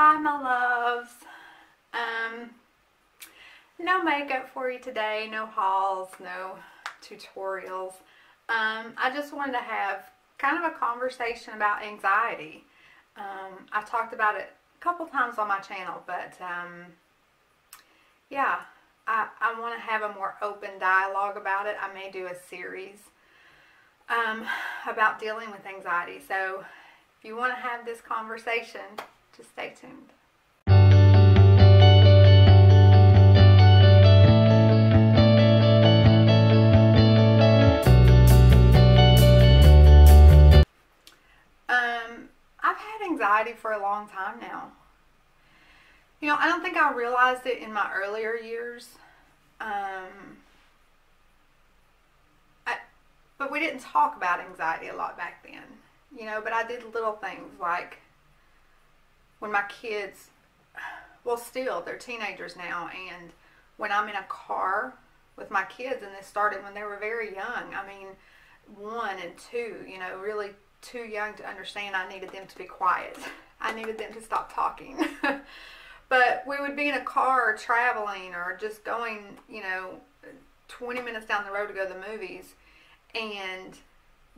Hi, my loves. Um, no makeup for you today, no hauls, no tutorials. Um, I just wanted to have kind of a conversation about anxiety. Um, I've talked about it a couple times on my channel, but um, yeah, I, I want to have a more open dialogue about it. I may do a series um, about dealing with anxiety. So if you want to have this conversation, stay tuned. Um, I've had anxiety for a long time now. You know, I don't think I realized it in my earlier years. Um, I, but we didn't talk about anxiety a lot back then. You know, but I did little things like when my kids, well, still, they're teenagers now, and when I'm in a car with my kids, and this started when they were very young, I mean, one and two, you know, really too young to understand I needed them to be quiet. I needed them to stop talking. but we would be in a car traveling or just going, you know, 20 minutes down the road to go to the movies and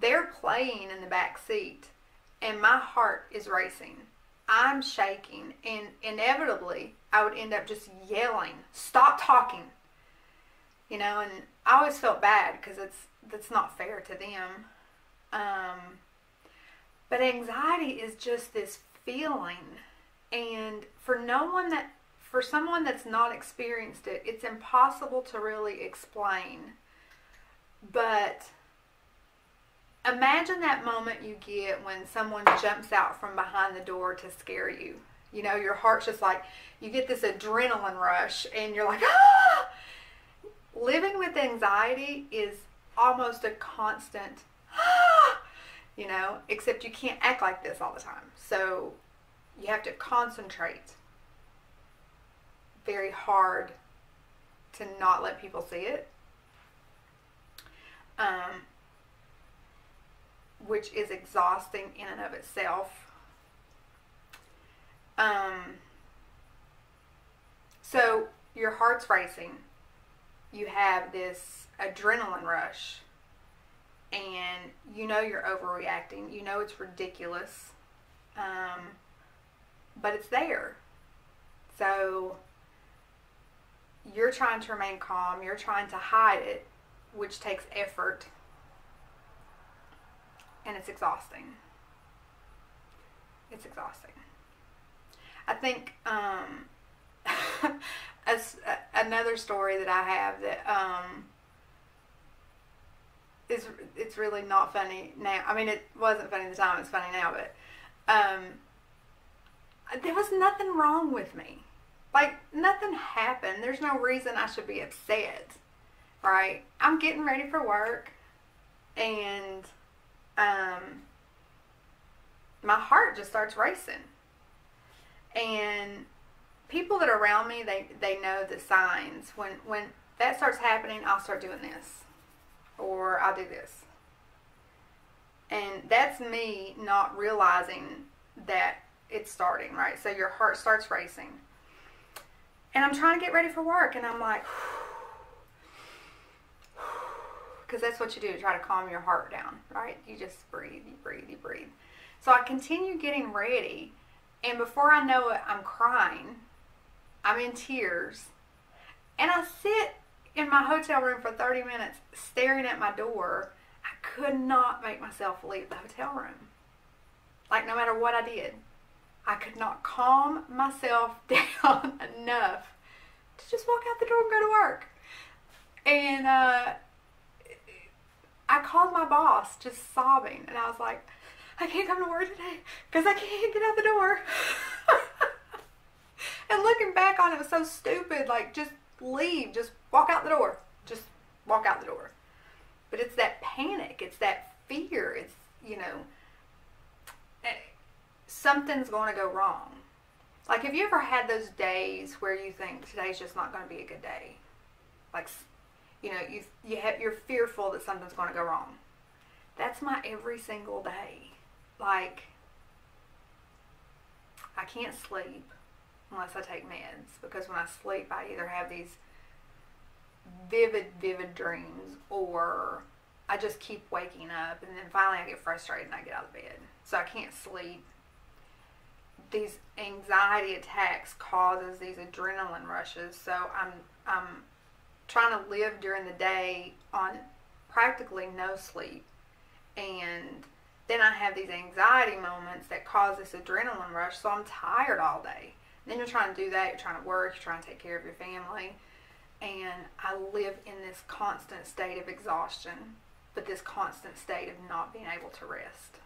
they're playing in the back seat and my heart is racing. I'm shaking and inevitably I would end up just yelling, "Stop talking." You know, and I always felt bad because it's that's not fair to them. Um, but anxiety is just this feeling. And for no one that, for someone that's not experienced it, it's impossible to really explain. But imagine that moment you get when someone jumps out from behind the door to scare you. You know, your heart's just like, you get this adrenaline rush and you're like, ah! Living with anxiety is almost a constant, ah! you know, except you can't act like this all the time. So you have to concentrate very hard to not let people see it. Um, which is exhausting in and of itself. Um, so your heart's racing. You have this adrenaline rush and you know you're overreacting. You know it's ridiculous. Um, but it's there. So you're trying to remain calm. You're trying to hide it, which takes effort. And it's exhausting. It's exhausting. I think um, another story that I have that um, is it's really not funny now. I mean, it wasn't funny at the time. It's funny now, but um, there was nothing wrong with me. Like nothing happened. There's no reason I should be upset. Right? I'm getting ready for work, and um, my heart just starts racing. And people that are around me, they they know the signs. When when that starts happening, I'll start doing this or I'll do this. And that's me not realizing that it's starting, right? So your heart starts racing. And I'm trying to get ready for work, and I'm like, because that's what you do, to try to calm your heart down, right? You just breathe, you breathe, you breathe. So I continue getting ready, and before I know it, I'm crying. I'm in tears. And I sit in my hotel room for 30 minutes staring at my door. I could not make myself leave the hotel room. Like, no matter what I did, I could not calm myself down enough to just walk out the door and go to work. And uh, I called my boss just sobbing, and I was like, I can't come to work today because I can't get out the door. and looking back on it, was so stupid. Like, just leave. Just walk out the door. Just walk out the door. But it's that panic. It's that fear. It's, you know, eh, something's going to go wrong. Like, have you ever had those days where you think today's just not going to be a good day? Like, you know, you you have you're fearful that something's going to go wrong. That's my every single day. Like, I can't sleep unless I take meds because when I sleep, I either have these vivid, vivid dreams or I just keep waking up and then finally I get frustrated and I get out of bed. So I can't sleep. These anxiety attacks causes these adrenaline rushes. So I'm I'm trying to live during the day on practically no sleep. And then I have these anxiety moments that cause this adrenaline rush. So I'm tired all day. Then you're trying to do that, you're trying to work, you're trying to take care of your family. And I live in this constant state of exhaustion, but this constant state of not being able to rest.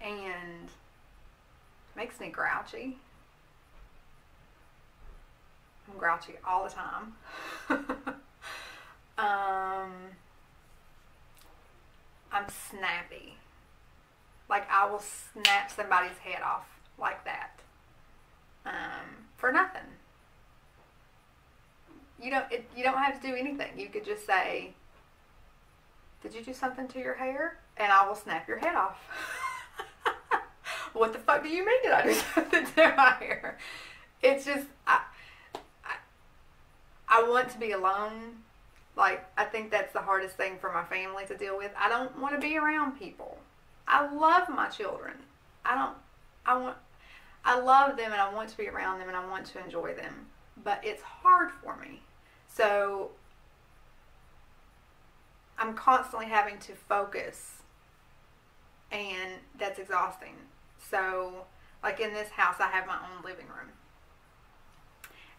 And makes me grouchy. I'm grouchy all the time. um, I'm snappy. Like I will snap somebody's head off like that um, for nothing. You don't. It, you don't have to do anything. You could just say, "Did you do something to your hair?" And I will snap your head off. what the fuck do you mean? Did I do something to my hair? It's just I. I want to be alone. Like I think that's the hardest thing for my family to deal with. I don't want to be around people. I love my children. I don't. I want I love them and I want to be around them and I want to enjoy them, but it's hard for me. So I'm constantly having to focus and that's exhausting. So, like in this house, I have my own living room.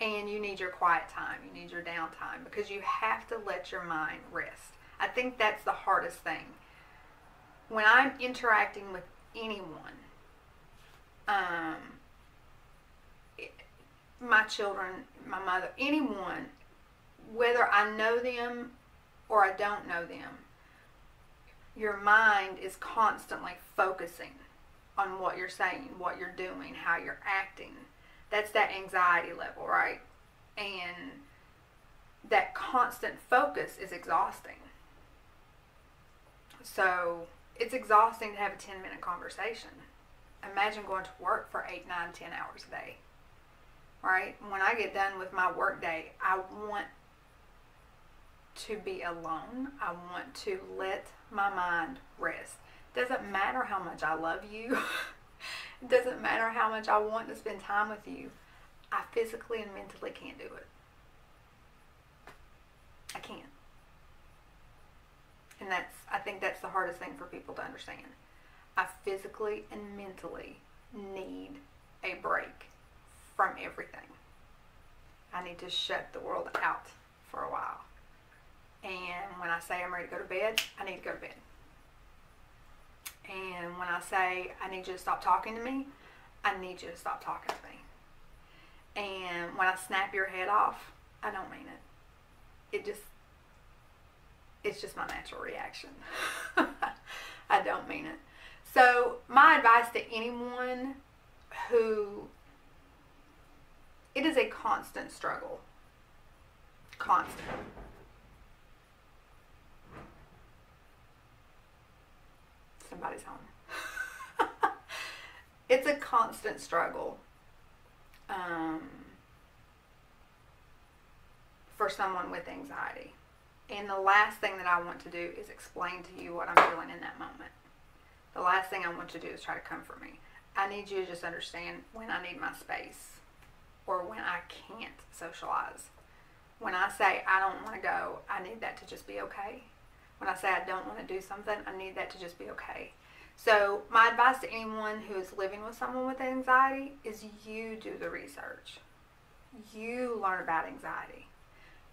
And you need your quiet time, you need your downtime because you have to let your mind rest. I think that's the hardest thing. When I'm interacting with anyone, um, my children, my mother, anyone, whether I know them or I don't know them, your mind is constantly focusing on what you're saying, what you're doing, how you're acting. That's that anxiety level, right? And that constant focus is exhausting. So it's exhausting to have a 10 minute conversation imagine going to work for eight, nine, ten hours a day. Right? When I get done with my work day, I want to be alone. I want to let my mind rest. Doesn't matter how much I love you. it doesn't matter how much I want to spend time with you. I physically and mentally can't do it. I can't. And that's I think that's the hardest thing for people to understand. I physically and mentally need a break from everything. I need to shut the world out for a while. And when I say I'm ready to go to bed, I need to go to bed. And when I say I need you to stop talking to me, I need you to stop talking to me. And when I snap your head off, I don't mean it. It just, it's just my natural reaction. I don't mean it. So, my advice to anyone who it is a constant struggle. Constant. Somebody's home. it's a constant struggle um, for someone with anxiety. And the last thing that I want to do is explain to you what I'm feeling in that moment the last thing I want to do is try to comfort me. I need you to just understand when I need my space or when I can't socialize. When I say I don't want to go, I need that to just be okay. When I say I don't want to do something, I need that to just be okay. So, my advice to anyone who is living with someone with anxiety is you do the research. You learn about anxiety.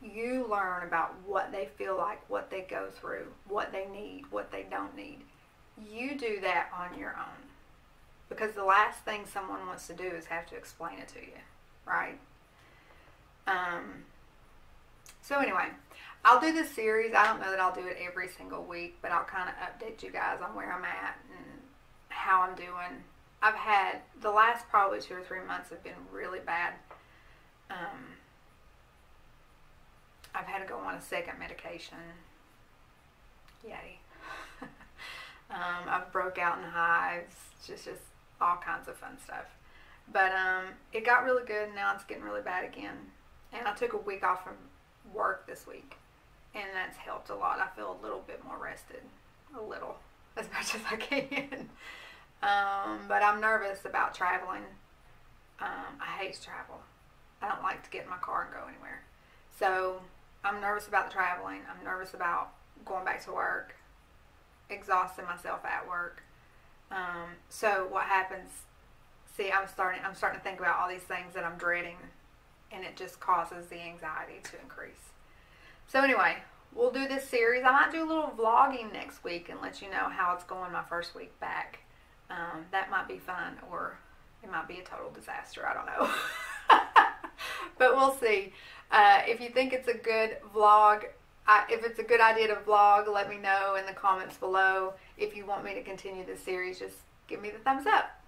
You learn about what they feel like, what they go through, what they need, what they don't need you do that on your own. Because the last thing someone wants to do is have to explain it to you, right? Um, so, anyway, I'll do this series. I don't know that I'll do it every single week, but I'll kind of update you guys on where I'm at and how I'm doing. I've had the last probably two or three months have been really bad. Um, I've had to go on a second medication. Yay. Um, I've broke out in hives. Just, just all kinds of fun stuff. But um, it got really good, and now it's getting really bad again. And I took a week off from work this week, and that's helped a lot. I feel a little bit more rested, a little, as much as I can. um, but I'm nervous about traveling. Um, I hate to travel. I don't like to get in my car and go anywhere. So I'm nervous about the traveling. I'm nervous about going back to work, exhausting myself at work. Um, so what happens? See, I'm starting. I'm starting to think about all these things that I'm dreading, and it just causes the anxiety to increase. So anyway, we'll do this series. I might do a little vlogging next week and let you know how it's going my first week back. Um, that might be fun, or it might be a total disaster. I don't know. but we'll see. Uh, if you think it's a good vlog, I, if it's a good idea to vlog, let me know in the comments below. If you want me to continue this series, just give me the thumbs up.